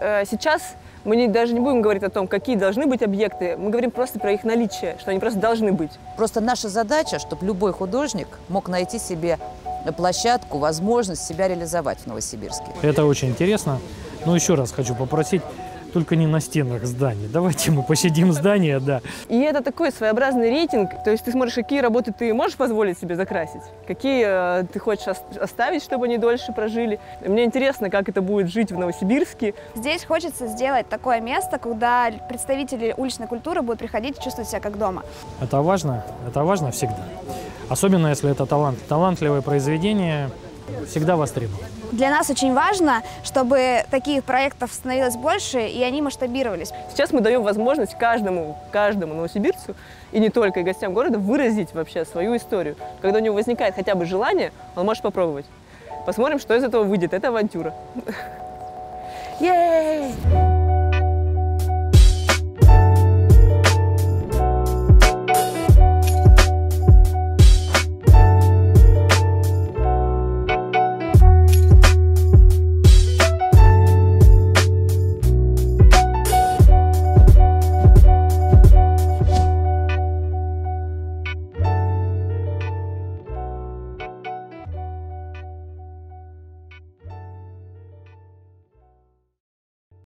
сейчас мы не, даже не будем говорить о том, какие должны быть объекты, мы говорим просто про их наличие, что они просто должны быть. Просто наша задача, чтобы любой художник мог найти себе площадку, возможность себя реализовать в Новосибирске. Это очень интересно. Но еще раз хочу попросить, только не на стенах зданий. Давайте мы посидим здание, да. И это такой своеобразный рейтинг. То есть ты смотришь, какие работы ты можешь позволить себе закрасить, какие э, ты хочешь оставить, чтобы они дольше прожили. Мне интересно, как это будет жить в Новосибирске. Здесь хочется сделать такое место, куда представители уличной культуры будут приходить и чувствовать себя как дома. Это важно, это важно всегда. Особенно, если это талант. Талантливое произведение всегда востребовано. Для нас очень важно, чтобы таких проектов становилось больше, и они масштабировались. Сейчас мы даем возможность каждому, каждому новосибирцу, и не только и гостям города, выразить вообще свою историю. Когда у него возникает хотя бы желание, он может попробовать. Посмотрим, что из этого выйдет. Это авантюра. Ей!